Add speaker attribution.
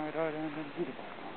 Speaker 1: Right, right, and then beautiful.